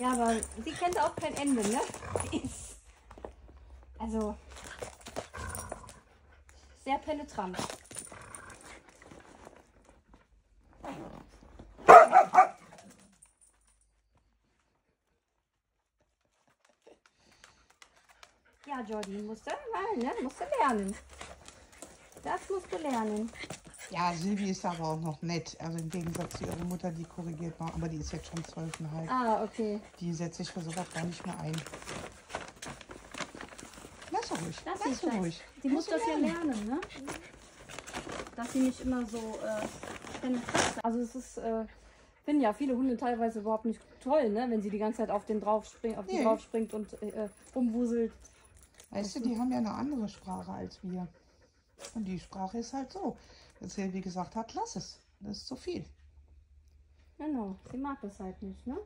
Ja, aber sie kennt auch kein Ende, ne? Also sehr penetrant. Ja, Jordi, musst du mal, ne? Musst du lernen. Das musst du lernen. Ja, Silvi ist aber auch noch nett. Also im Gegensatz zu ihrer Mutter, die korrigiert noch. Aber die ist jetzt schon zwölfeinhalb. Ah, okay. Die setzt sich für sowas gar nicht mehr ein. Lass sie ruhig. Lass Lass, sie ruhig. Sie muss das ja lernen, ne? Dass sie nicht immer so äh, Also es ist, äh, finden ja viele Hunde teilweise überhaupt nicht toll, ne? Wenn sie die ganze Zeit auf den drauf springt, auf die Nee. drauf springt und äh, rumwuselt. Weißt du, die haben ja eine andere Sprache als wir. Und die Sprache ist halt so. Dass Silvi gesagt hat, lass es. Das ist zu viel. Genau, sie mag das halt nicht, ne?